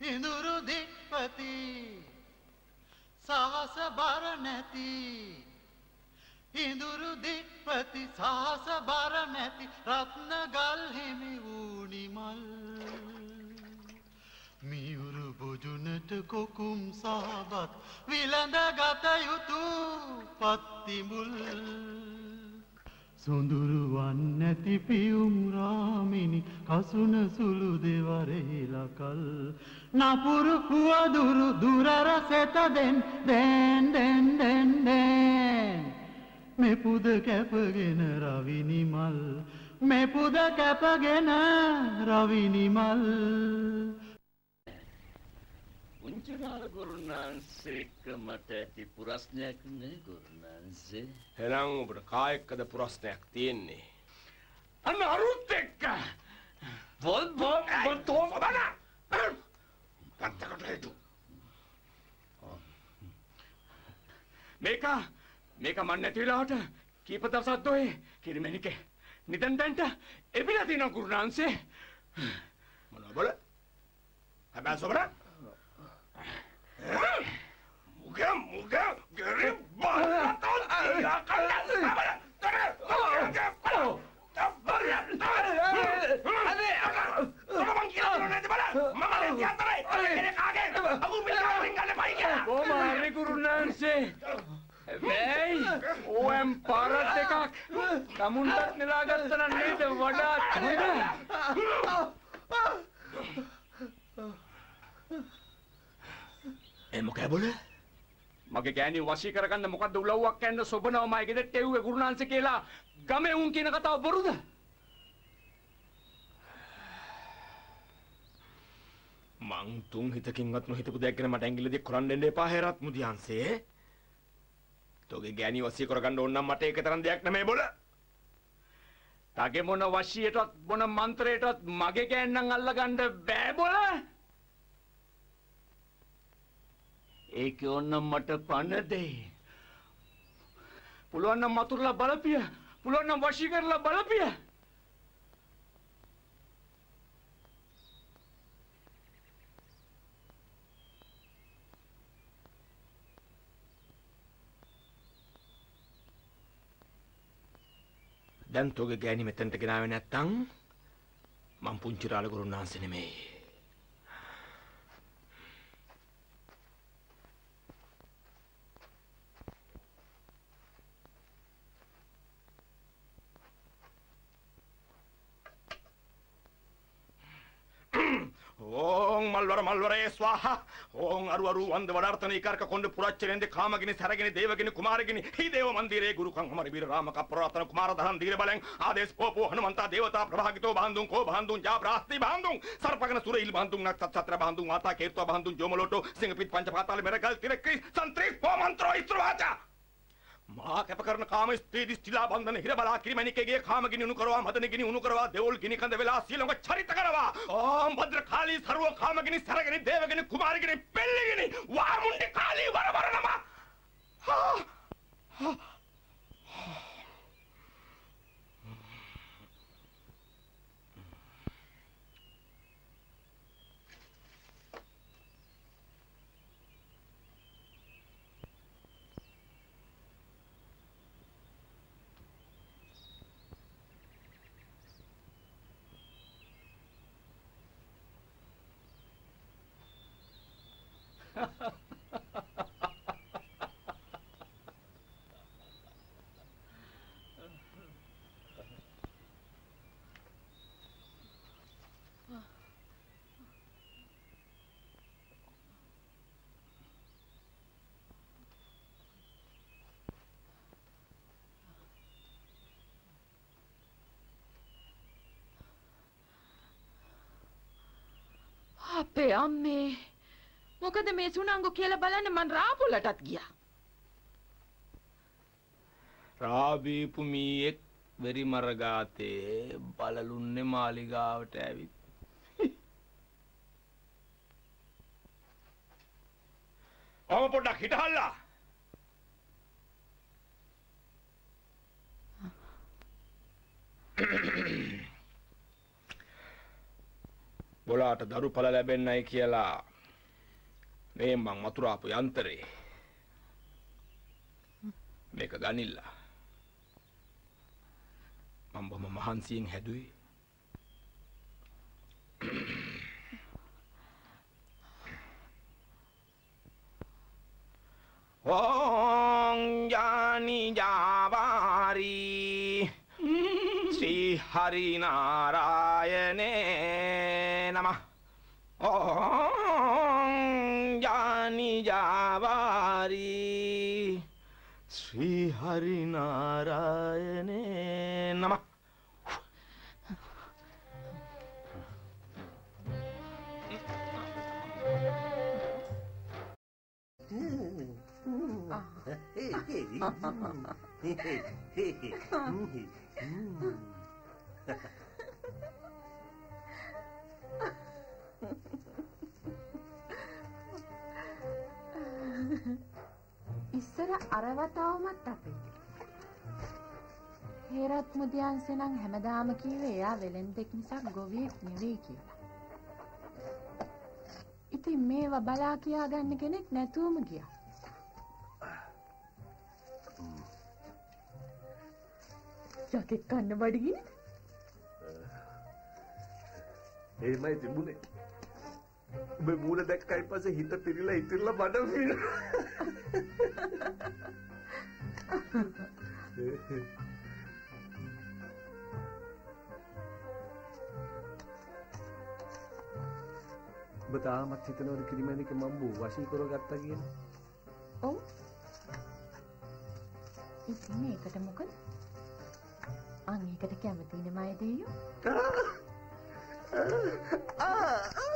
ඉඳුරු දික්පති සහස බර නැති. ඉඳුරු දික්පති සහස බර නැති රත්න ගල් හිමි වූනිමල් මියුරු බොජුනට කොකුම් සහබත් විලඳ ගත යුතු පත්තිමුල් සොඳුරුවන් නැති පියුම් රාමිනි කසුන සුළු දෙවරෙහිලකල් නපුරු පුවදුරු දුරර සෙතදෙන් දැන් දැන් දැන් දැන් මෙපුද කැපගෙන රවිනිමල් මෙපුද කැපගෙන රවිනිමල් පුංචිකාල ගුරුනාන්සේක මට ඇති පුරස්නයක් නෑ ගුරුනාන්සේ එහෙනම් ඔබට කායකද පුරස්නයක් තියෙන්නේ. අන්න අරුත් එක්ක බොල් බොල් බොල් තෝම බන! පත්තකට හිටු. මේක මේක මන් නැති වෙලාවට කීප දවසක් දොයේ කිරිමැණික නිදන් දැන්ට එබිලා තියෙනවා ගුරුනාන්සේ මොනව බල? හැබැයි සොබර මුග මුග ගරි බාතල් තියා කල්ලා සබර බොමාරි ගුරුනාන්සේ හැබැයි ඕම් පාරත් එකක් තමුන්ටත් නෙලාගත්තන නේද වඩාත් හොඳ ඒ මොකෑ බොල? මගේ ගෑණි වශී කරගන්න මොකද්ද උලව්වක් කන්න සොබනව මයි ගෙදරට එව්වේ ගුරුනාන්සේ කියලා ගමේ උන් කියන කතාව බොරුද? මං තුන් හිතකින්වත් නොහිතපු දෙයක් ගැන මට ඇඟිල්ල දික් කරන්න දෙන්න එපා හේරත් මුදියන්සේ. තෝගේ ගෑණි වශී කරගන්න ඕන නම් මට ඒක තරම් දෙයක් නෙමෙයි බොල. තගේ මොන වශියටවත් මොන මන්ත්‍රයටවත් මගේ ගෑන්නම් අල්ලගන්න බෑ බොල. ඒක ඕනම් මට පණ දෙයි. පුළුවන් නම් මතුරුලා බලපිය. පුළුවන් නම් වශී කරලා බලපිය. දැන් තෝගේ ගෑණි මෙතනට ගෙනාවේ නැත්තම් මං පුංචි රාළ ගුරුනාන්සේ නෙමෙයි. ಓಂ ಮಲ್ವರ ಮಲ್ವರೇ ಸ್ವಾಹ ಓಂ ಅರು ಒಂದು ವಡಾರ್ತನ ಇಕಾರ್ಕ ಕೊಂಡು ಪುರಚ್ಚನೆಂದೆ ಕಾಮಗಿನಿ ಸರಗಿನಿ ದೇವಗಿನಿ ಕುಮಾರಗಿನಿ ಈ ದೇವ ಮಂದಿರೇ ಗುರು ಕಂಗಮರ ವೀರ ರಾಮ ಕಪುರಾತನ ಕುಮಾರ ಧರಂ ಧೀರ ಬಲಂ ಆದೇಶ ಪೋಪು ಹನುಮಂತ ದೇವತಾ ಪ್ರಭಾಗಿತೋ ಬಾಂಧುಂ ಕೋ ಬಾಂಧುಂ ಜಾ ಬ್ರಾಸ್ತಿ ಬಾಂಧುಂ ಸರ್ಪಗನ ಸುರ ಇಲ್ ಬಾಂಧುಂ ನಕ್ಷ ಛತ್ರ ಬಾಂಧುಂ ಆತಾ ಕೇರ್ತ ಬಾಂಧುಂ ಜೋಮಲೋಟೋ ಸಿಂಗಪಿತ್ ಪಂಚಪಾತಾಲ ಮೆರಗಲ್ ತಿರಕ್ರಿ ಸಂತ್ರಿ ಪೋ ಮಂತ್ರೋ ಇಸ್ರುವಾಚ මා කැප කරන කාම ස්ත්‍රී දිස්තිලා බන්ධන හිර බලා කිරිමැණිකගේ කාමගිනි උණු කරවා මදනගිනි උණු කරවා දෙවුල් ගිනි කඳ වෙලා සීලංග චරිත කරවා. ඕම් භද්‍ර කාලී ਸਰව කාමගිනි සරගිනි දේවගිනි කුමාරගිනි පෙල්ලිගිනි වාමුණ්ඩි කාලී අපේ අම්මේ මොකද මේ සුනංගු කියලා බලන්න මං රාපුලටත් ගියා. රාබීපු මීයෙක් වෙරි මරගාතේ බලලුන්නේ මාලිගාවට ඇවිත් ඔහම පොඩ්ඩක් හිටහල්ලා බොලාට දරු පල ලැබෙන්නයි කියලා මේ මං මතුරාපු යන්තරේ. මේක ගනිල්ලා. මම බොම මහන්සියෙන් හැදුවේ. ඕං ජානි ජාවාරී. ශ්‍රී හරිනාරායනේ ශ්‍රී හරිනාරායනේ නම ඉස්සර අරවතාවමත් අපේ. හේරත් මුදියන්සේ නම් හැමදාම කිව්වේ එයා වෙලෙන්දෙක් මිසක් ගොවියෙක් නෙවෙයි කියලා. ඉතින් මේවා බලා කියා ගන්න කෙනෙක් නැතුවම ගියා. යකෙක් කන්න බඩගිනි එහෙමයි තිබුණේ උඹ මූණ දැක්කයි පස්සේ හිත පිරිලා ඉතිරලා බඩ පිර ඔබ තාමත් හිතනවද කිරිමැණික මම්බු වශී කරගත්තා කියලා? ඔව්. ඉතින් මේකට මොකද? අන් ඒකට කැමති නෙමයි දෙයියෝ. මං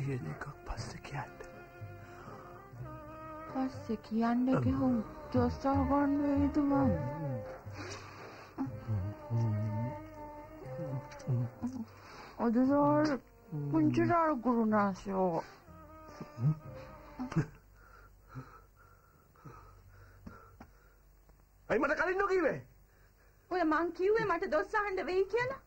කියන එකක් පස්සේ කියන්න. පස්සේ කියන්න ගිහුම් ජොස්සා ගන්න වේද මං. අදසාර පුංචිරාර ගුරුනාශයෝ. ඇයි මට කලින් නොකිව්වේ? ඔය මං කිව්වේ මට දොස් අහන්න වෙයි කියලා.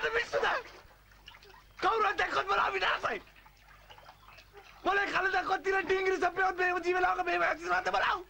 බලන්න මිස්සුද කවුරුත් දැක්කොත් බලා විනාසයි? මොලේ කල දැක්කොත් තිර ඩිංගිරි සප්පියොත් මේව ජීවලාක මේව ඇක්සිඩන්ට් බලව